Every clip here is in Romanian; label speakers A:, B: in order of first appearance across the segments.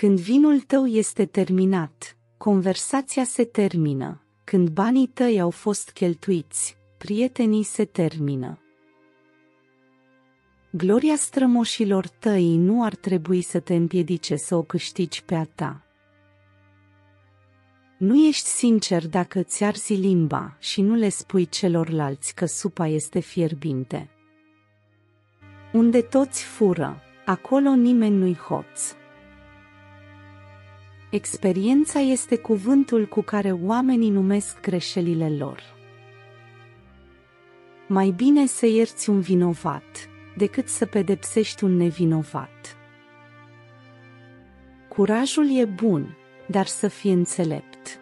A: Când vinul tău este terminat, conversația se termină. Când banii tăi au fost cheltuiți, prietenii se termină. Gloria strămoșilor tăi nu ar trebui să te împiedice să o câștigi pe a ta. Nu ești sincer dacă ți arzi limba și nu le spui celorlalți că supa este fierbinte. Unde toți fură, acolo nimeni nu-i hoț. Experiența este cuvântul cu care oamenii numesc greșelile lor. Mai bine să ierți un vinovat decât să pedepsești un nevinovat. Curajul e bun, dar să fie înțelept.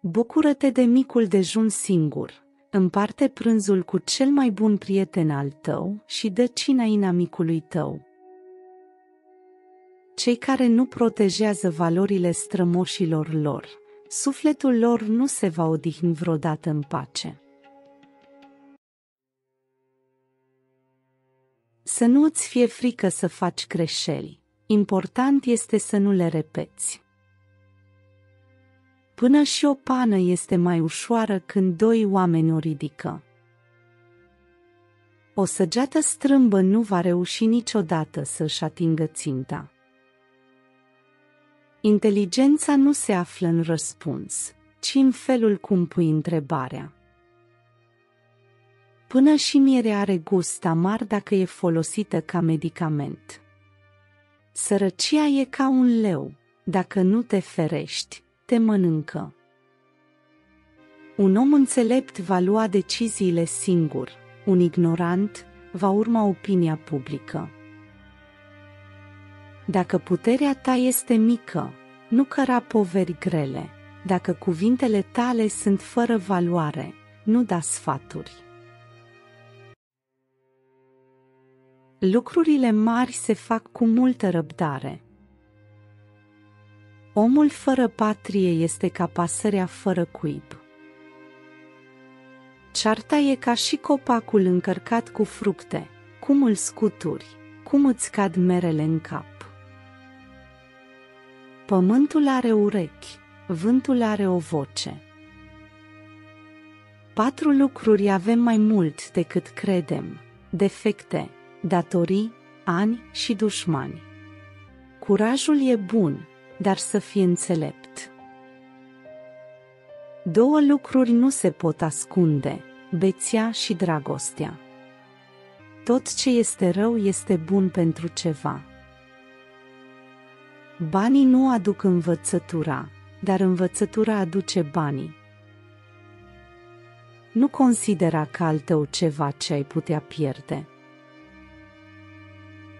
A: Bucură-te de micul dejun singur, împarte prânzul cu cel mai bun prieten al tău și dă cina inamicului tău. Cei care nu protejează valorile strămoșilor lor, sufletul lor nu se va odihni vreodată în pace. Să nu îți fie frică să faci greșeli. Important este să nu le repeți. Până și o pană este mai ușoară când doi oameni o ridică. O săgeată strâmbă nu va reuși niciodată să-și atingă ținta. Inteligența nu se află în răspuns, ci în felul cum pui întrebarea. Până și mierea are gust amar dacă e folosită ca medicament. Sărăcia e ca un leu, dacă nu te ferești, te mănâncă. Un om înțelept va lua deciziile singur, un ignorant va urma opinia publică. Dacă puterea ta este mică, nu căra poveri grele. Dacă cuvintele tale sunt fără valoare, nu da sfaturi. Lucrurile mari se fac cu multă răbdare. Omul fără patrie este ca pasărea fără cuib. Cearta e ca și copacul încărcat cu fructe, cum îl scuturi, cum îți cad merele în cap. Pământul are urechi, vântul are o voce. Patru lucruri avem mai mult decât credem, defecte, datorii, ani și dușmani. Curajul e bun, dar să fie înțelept. Două lucruri nu se pot ascunde, beția și dragostea. Tot ce este rău este bun pentru ceva. Banii nu aduc învățătura, dar învățătura aduce banii. Nu considera ca al tău ceva ce ai putea pierde.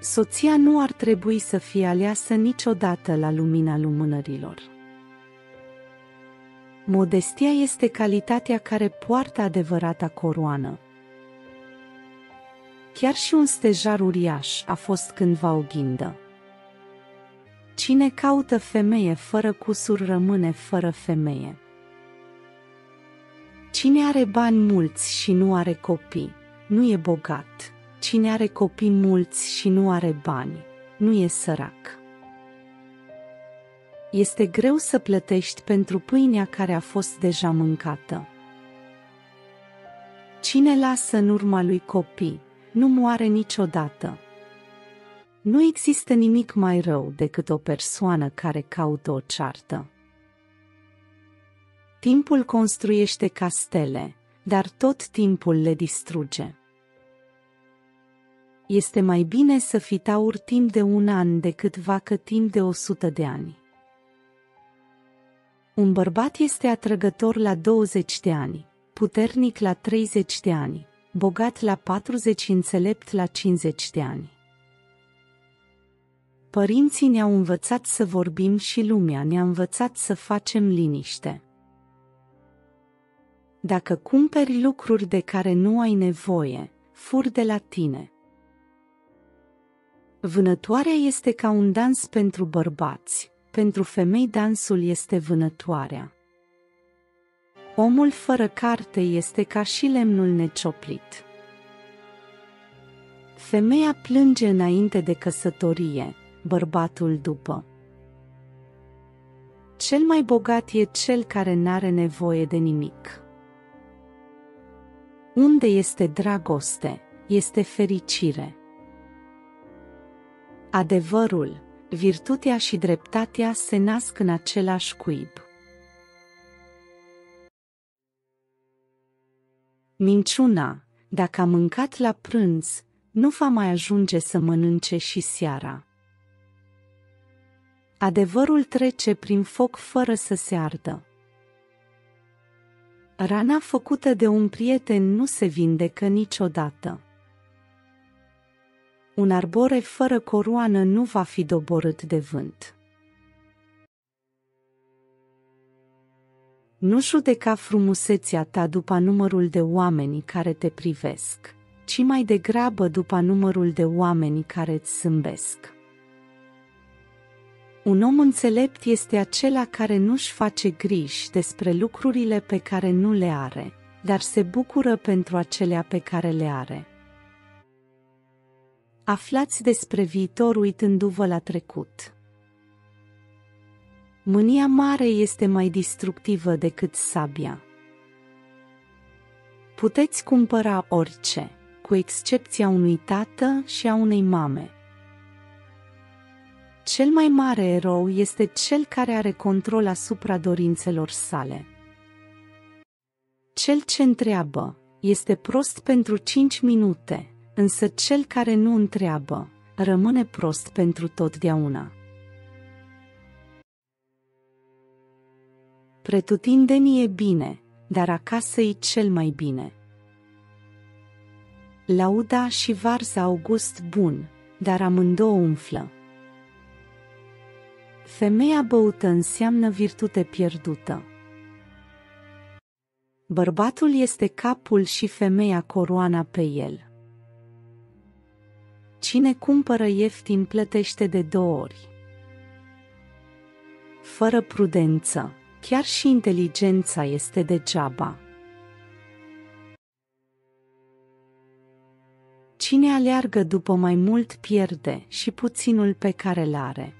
A: Soția nu ar trebui să fie aleasă niciodată la lumina lumânărilor. Modestia este calitatea care poartă adevărata coroană. Chiar și un stejar uriaș a fost cândva o ghindă. Cine caută femeie fără cusur rămâne fără femeie. Cine are bani mulți și nu are copii, nu e bogat. Cine are copii mulți și nu are bani, nu e sărac. Este greu să plătești pentru pâinea care a fost deja mâncată. Cine lasă în urma lui copii, nu moare niciodată. Nu există nimic mai rău decât o persoană care caută o ceartă. Timpul construiește castele, dar tot timpul le distruge. Este mai bine să fii taur timp de un an decât vacă timp de o sută de ani. Un bărbat este atrăgător la 20 de ani, puternic la 30 de ani, bogat la 40 înțelept la 50 de ani. Părinții ne-au învățat să vorbim și lumea ne-a învățat să facem liniște. Dacă cumperi lucruri de care nu ai nevoie, fur de la tine. Vânătoarea este ca un dans pentru bărbați, pentru femei dansul este vânătoarea. Omul fără carte este ca și lemnul necioplit. Femeia plânge înainte de căsătorie, bărbatul după. Cel mai bogat e cel care n-are nevoie de nimic. Unde este dragoste, este fericire. Adevărul, virtutea și dreptatea se nasc în același cuib. Minciuna, dacă a mâncat la prânz, nu va mai ajunge să mănânce și seara. Adevărul trece prin foc fără să se ardă. Rana făcută de un prieten nu se vindecă niciodată. Un arbore fără coroană nu va fi doborât de vânt. Nu judeca frumusețea ta după numărul de oameni care te privesc, ci mai degrabă după numărul de oameni care îți zâmbesc. Un om înțelept este acela care nu-și face griji despre lucrurile pe care nu le are, dar se bucură pentru acelea pe care le are. Aflați despre viitor uitându-vă la trecut. Mânia mare este mai distructivă decât sabia. Puteți cumpăra orice, cu excepția unui tată și a unei mame. Cel mai mare erou este cel care are control asupra dorințelor sale. Cel ce întreabă este prost pentru 5 minute, însă cel care nu întreabă rămâne prost pentru totdeauna. Pretutindeni e bine, dar acasă e cel mai bine. Lauda și varza au gust bun, dar amândouă umflă. Femeia băută înseamnă virtute pierdută. Bărbatul este capul și femeia coroana pe el. Cine cumpără ieftin plătește de două ori. Fără prudență, chiar și inteligența este degeaba. Cine aleargă după mai mult pierde și puținul pe care l are.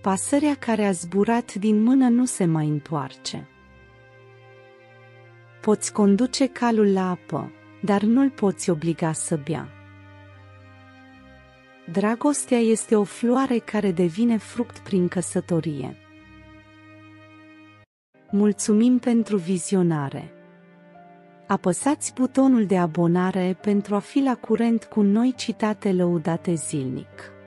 A: Pasărea care a zburat din mână nu se mai întoarce. Poți conduce calul la apă, dar nu-l poți obliga să bea. Dragostea este o floare care devine fruct prin căsătorie. Mulțumim pentru vizionare! Apăsați butonul de abonare pentru a fi la curent cu noi citate lăudate zilnic.